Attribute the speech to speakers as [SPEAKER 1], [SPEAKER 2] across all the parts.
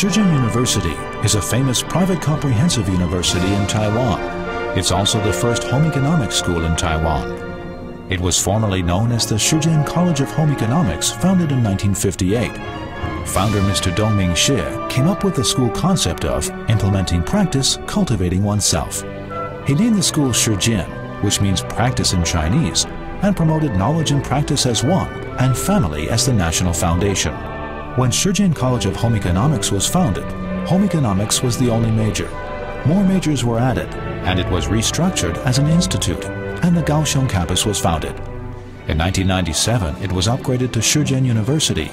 [SPEAKER 1] Shih Chien University is a famous private comprehensive university in Taiwan. It's also the first home economics school in Taiwan. It was formerly known as the Shih Chien College of Home Economics, founded in 1958. Founder Mr. Dongming Xie came up with the school concept of implementing practice, cultivating oneself. He named the school Shih Chien, which means practice in Chinese, and promoted knowledge and practice as one and family as the national foundation. When Shih Chien College of Home Economics was founded, home economics was the only major. More majors were added, and it was restructured as an institute, and the Kaohsiung campus was founded. In 1997, it was upgraded to Shih Chien University.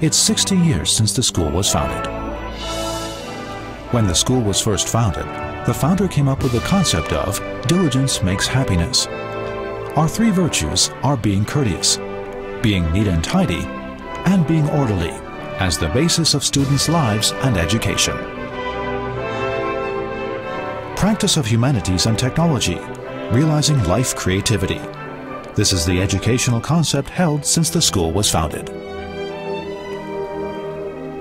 [SPEAKER 1] It's 60 years since the school was founded. When the school was first founded, the founder came up with the concept of diligence makes happiness. Our three virtues are being courteous, being neat and tidy, and being orderly as the basis of students' lives and education. Practice of humanities and technology, realizing life creativity. This is the educational concept held since the school was founded.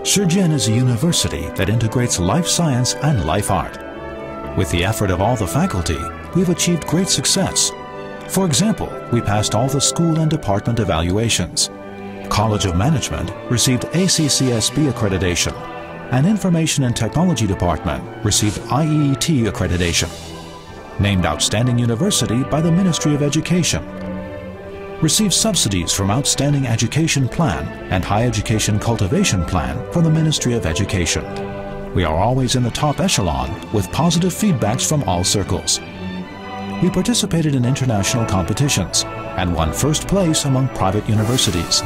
[SPEAKER 1] Shih Chien is a university that integrates life science and life art. With the effort of all the faculty, we've achieved great success. For example, we passed all the school and department evaluations. College of Management received AACSB accreditation, and Information and Technology Department received IEET accreditation. Named Outstanding University by the Ministry of Education. Received subsidies from Outstanding Education Plan and High Education Cultivation Plan from the Ministry of Education. We are always in the top echelon with positive feedbacks from all circles. We participated in international competitions and won first place among private universities.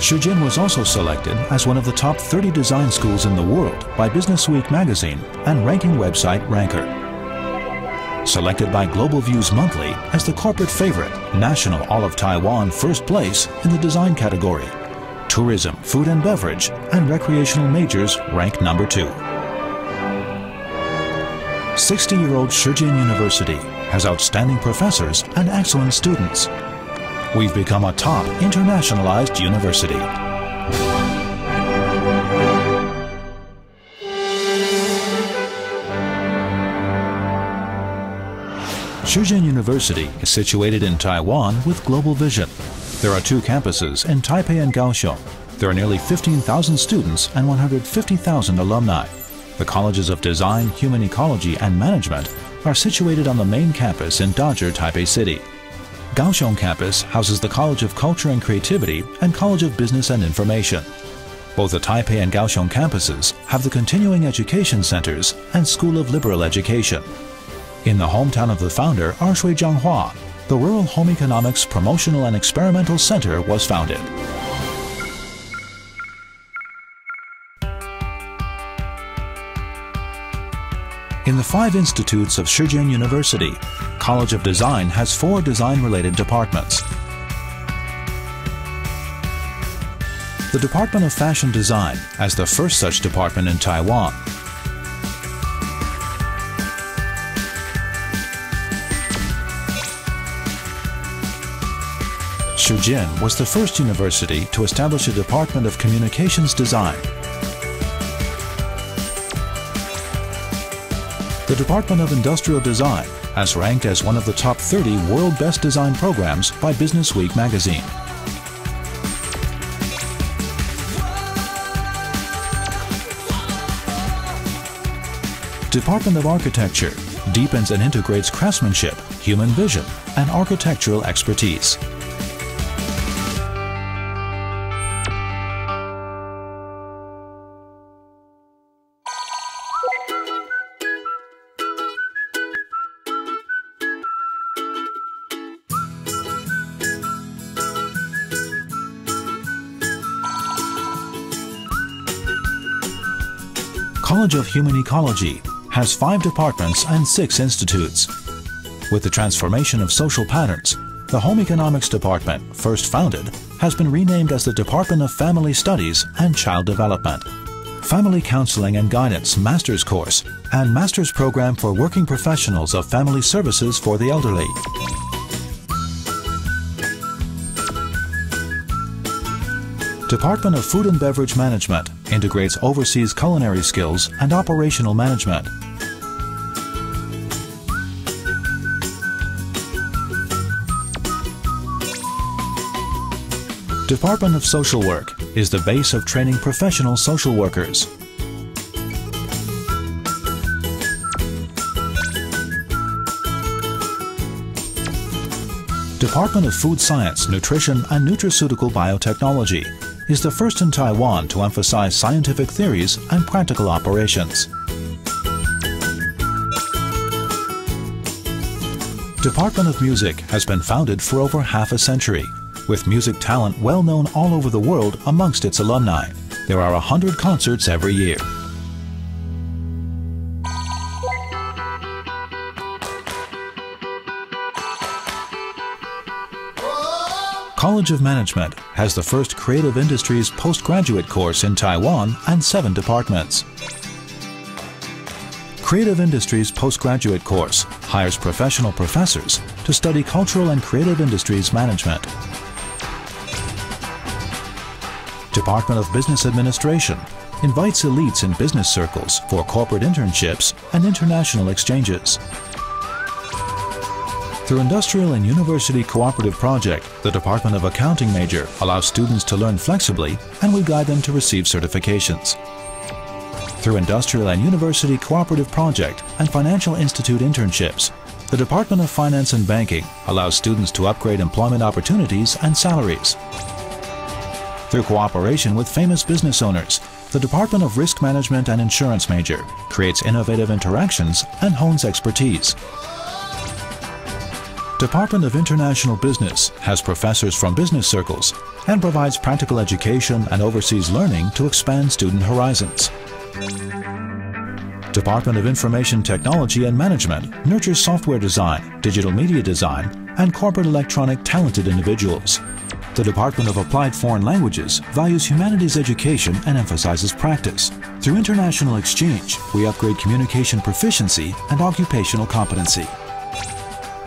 [SPEAKER 1] Shih Chien was also selected as one of the top 30 design schools in the world by Business Week magazine and ranking website Ranker. Selected by Global Views Monthly as the corporate favorite, National All of Taiwan first place in the design category. Tourism, food and beverage, and recreational majors rank number two. 60-year-old Shih Chien University has outstanding professors and excellent students we've become a top internationalized university. Shih Chien University is situated in Taiwan with global vision. There are two campuses in Taipei and Kaohsiung. There are nearly 15,000 students and 150,000 alumni. The colleges of Design, Human Ecology, and Management are situated on the main campus in Dazhi, Taipei City. Kaohsiung campus houses the College of Culture and Creativity and College of Business and Information. Both the Taipei and Kaohsiung campuses have the Continuing Education Centers and School of Liberal Education. In the hometown of the founder, Ershui Zhanghua, the Rural Home Economics Promotional and Experimental Center was founded. The five institutes of Shih Chien University, College of Design has four design-related departments. The Department of Fashion Design has the first such department in Taiwan. Shih Chien was the first university to establish a Department of Communications Design the Department of Industrial Design has ranked as one of the top 30 world best design programs by Business Week magazine. Department of Architecture deepens and integrates craftsmanship, human vision, and architectural expertise. College of Human Ecology has five departments and six institutes. With the transformation of social patterns, the Home Economics Department, first founded, has been renamed as the Department of Family Studies and Child Development. Family Counseling and Guidance Master's Course and Master's Program for Working Professionals of Family Services for the Elderly. Department of Food and Beverage Management integrates overseas culinary skills and operational management. Department of Social Work is the base of training professional social workers. Department of Food Science, Nutrition and Nutraceutical Biotechnology is the first in Taiwan to emphasize scientific theories and practical operations. Department of Music has been founded for over half a century, with music talent well known all over the world amongst its alumni. There are 100 concerts every year. College of Management has the first Creative Industries postgraduate course in Taiwan and seven departments. Creative Industries postgraduate course hires professional professors to study cultural and creative industries management. Department of Business Administration invites elites in business circles for corporate internships and international exchanges. Through Industrial and University Cooperative Project, the Department of Accounting major allows students to learn flexibly and we guide them to receive certifications. Through Industrial and University Cooperative Project and Financial Institute internships, the Department of Finance and Banking allows students to upgrade employment opportunities and salaries. Through cooperation with famous business owners, the Department of Risk Management and Insurance major creates innovative interactions and hones expertise. Department of International Business has professors from business circles and provides practical education and overseas learning to expand student horizons. Department of Information Technology and Management nurtures software design, digital media design, and corporate electronic talented individuals. The Department of Applied Foreign Languages values humanities education and emphasizes practice. Through international exchange, we upgrade communication proficiency and occupational competency.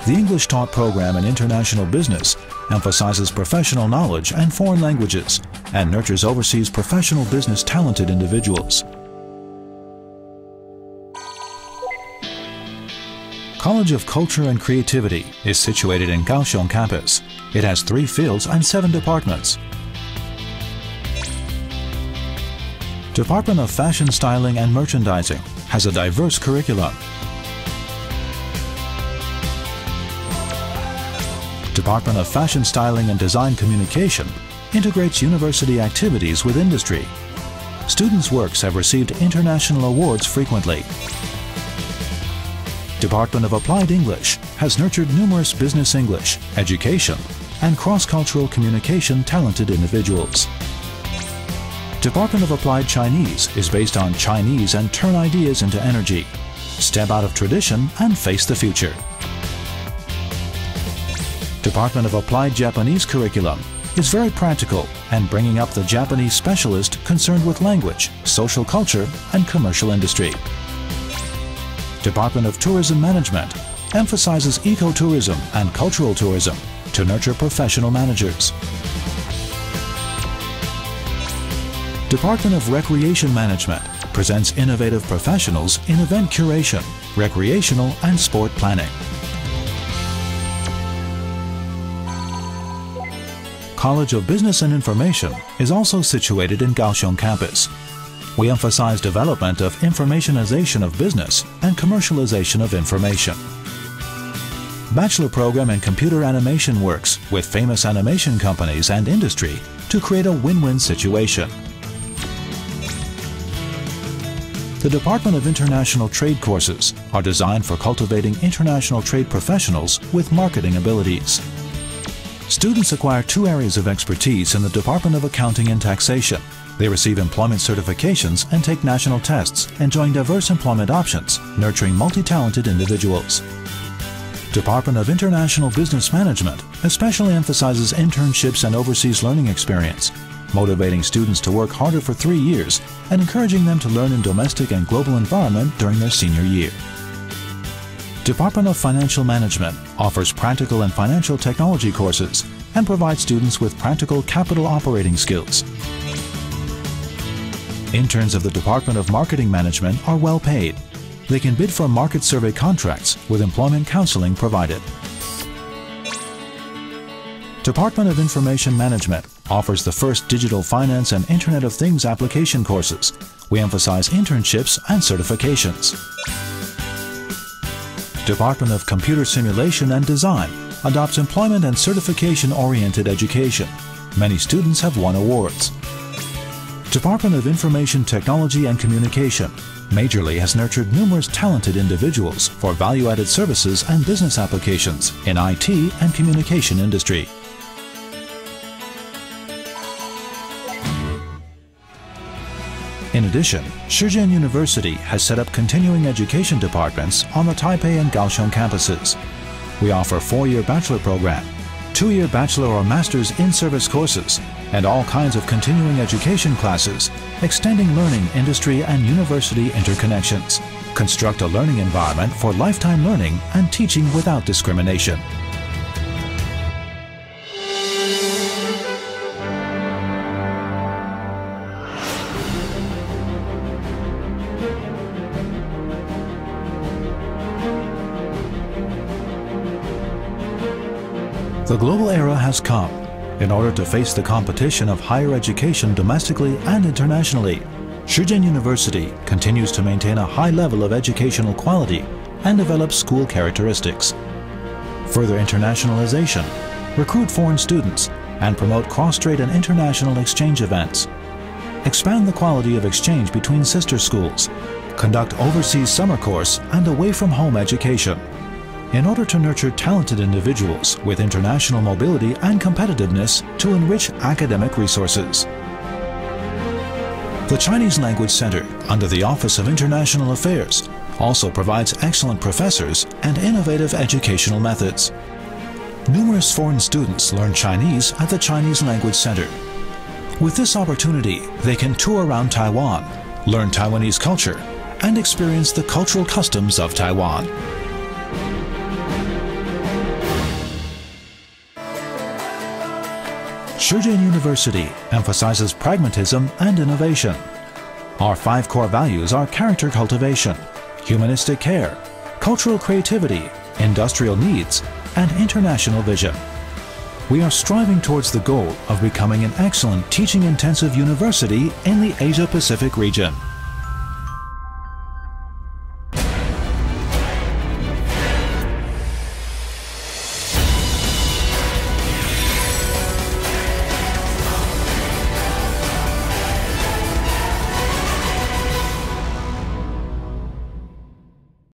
[SPEAKER 1] The English taught program in international business emphasizes professional knowledge and foreign languages and nurtures overseas professional business talented individuals. College of Culture and Creativity is situated in Kaohsiung campus. It has three fields and seven departments. Department of Fashion Styling and Merchandising has a diverse curriculum Department of Fashion Styling and Design Communication integrates university activities with industry. Students' works have received international awards frequently. Department of Applied English has nurtured numerous business English, education, and cross-cultural communication talented individuals. Department of Applied Chinese is based on Chinese and turn ideas into energy. Step out of tradition and face the future. Department of Applied Japanese curriculum is very practical and bringing up the Japanese specialist concerned with language, social culture, and commercial industry. Department of Tourism Management emphasizes ecotourism and cultural tourism to nurture professional managers. Department of Recreation Management presents innovative professionals in event curation, recreational and sport planning. College of Business and Information is also situated in Kaohsiung campus. We emphasize development of informationization of business and commercialization of information. Bachelor program in computer animation works with famous animation companies and industry to create a win-win situation. The Department of International Trade courses are designed for cultivating international trade professionals with marketing abilities. Students acquire two areas of expertise in the Department of Accounting and Taxation. They receive employment certifications and take national tests, enjoying diverse employment options, nurturing multi-talented individuals. Department of International Business Management especially emphasizes internships and overseas learning experience, motivating students to work harder for three years and encouraging them to learn in domestic and global environment during their senior year. Department of Financial Management offers practical and financial technology courses and provides students with practical capital operating skills. Interns of the Department of Marketing Management are well paid. They can bid for market survey contracts with employment counseling provided. Department of Information Management offers the first digital finance and Internet of Things application courses. We emphasize internships and certifications. Department of Computer Simulation and Design adopts employment and certification-oriented education. Many students have won awards. Department of Information Technology and Communication majorly has nurtured numerous talented individuals for value-added services and business applications in IT and communication industry. Addition, Shih Chien University has set up continuing education departments on the Taipei and Kaohsiung campuses. We offer four-year bachelor program, two-year bachelor or master's in-service courses, and all kinds of continuing education classes, extending learning, industry, and university interconnections. Construct a learning environment for lifetime learning and teaching without discrimination. The global era has come. In order to face the competition of higher education domestically and internationally, Shih Chien University continues to maintain a high level of educational quality and develop school characteristics. Further internationalization, recruit foreign students, and promote cross-strait and international exchange events. Expand the quality of exchange between sister schools. Conduct overseas summer course and away-from-home education in order to nurture talented individuals with international mobility and competitiveness to enrich academic resources. The Chinese Language Center, under the Office of International Affairs, also provides excellent professors and innovative educational methods. Numerous foreign students learn Chinese at the Chinese Language Center. With this opportunity, they can tour around Taiwan, learn Taiwanese culture, and experience the cultural customs of Taiwan. Shih Chien University emphasizes pragmatism and innovation. Our five core values are character cultivation, humanistic care, cultural creativity, industrial needs, and international vision. We are striving towards the goal of becoming an excellent teaching-intensive university in the Asia-Pacific region.